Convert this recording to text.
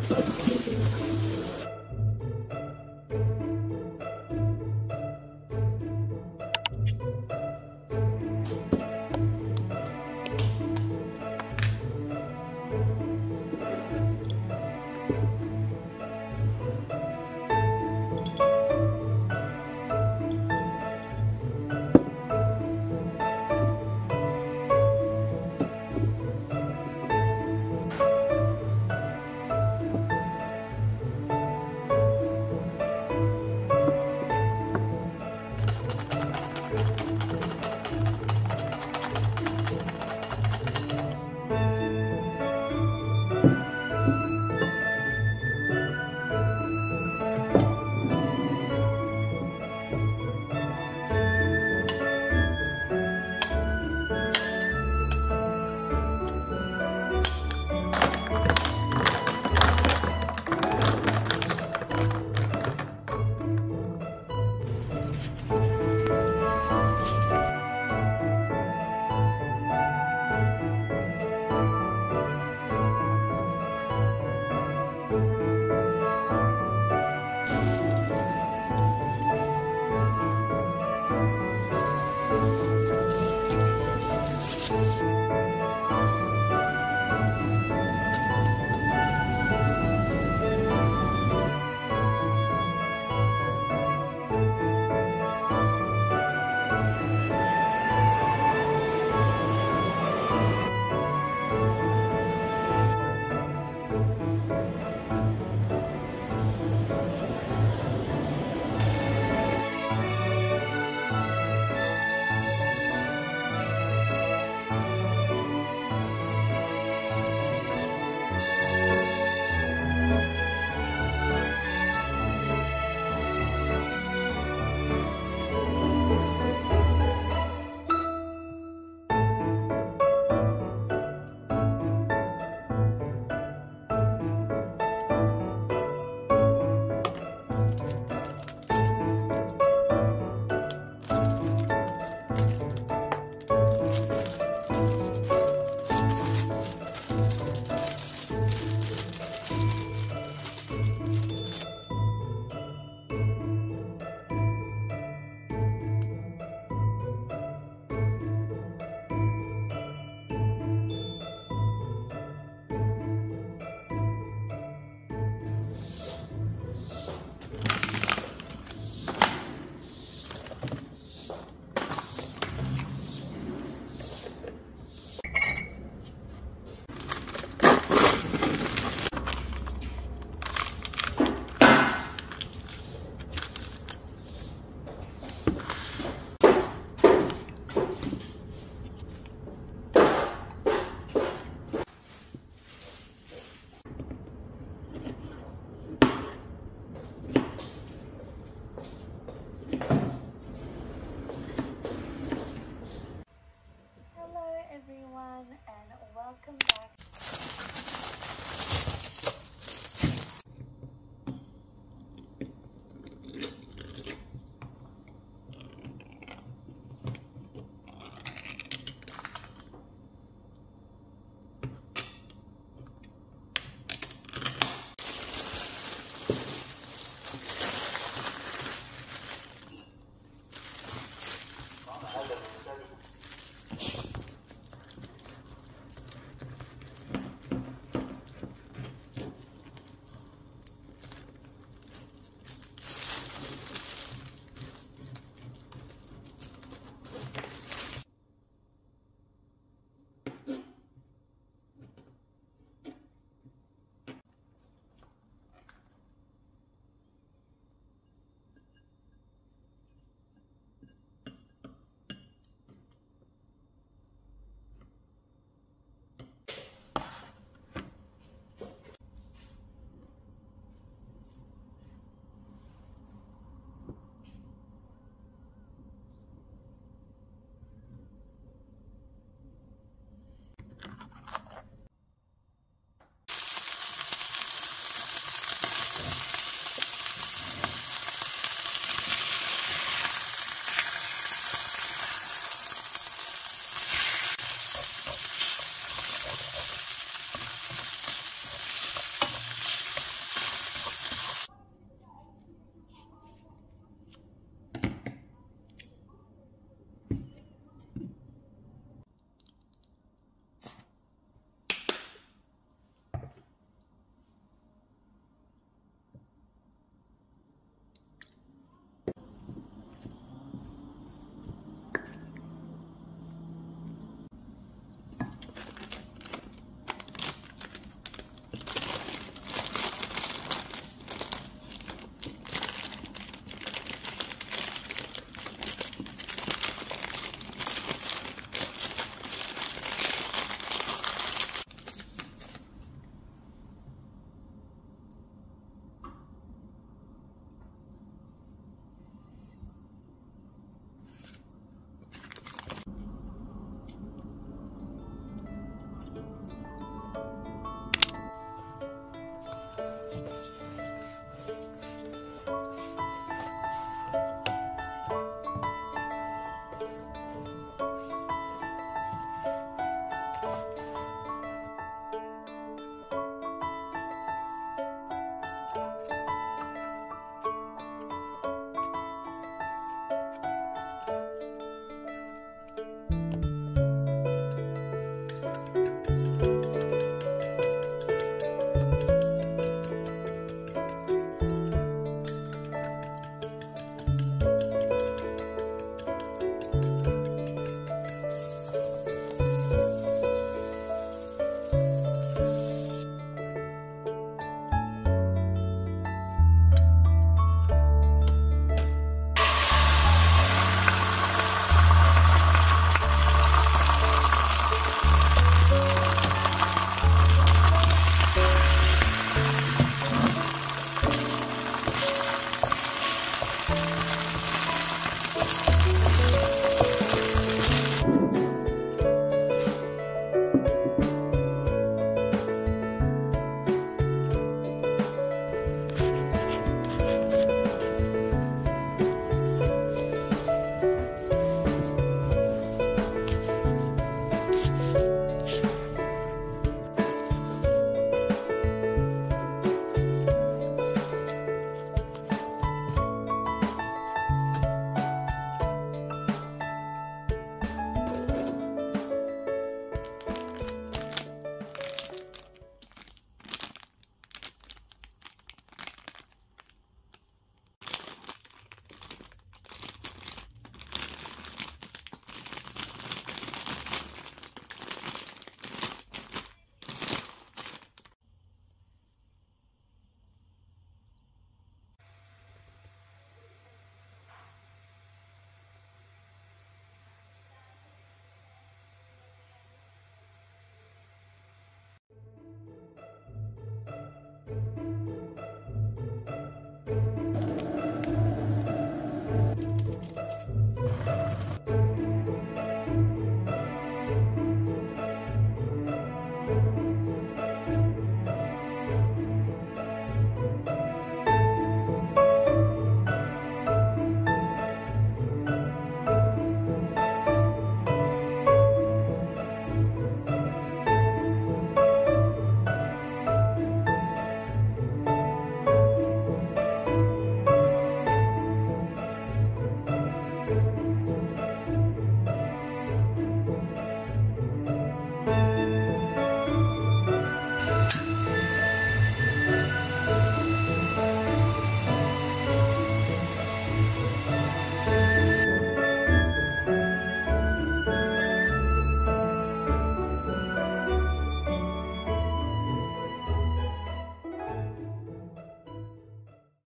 スタートしてる。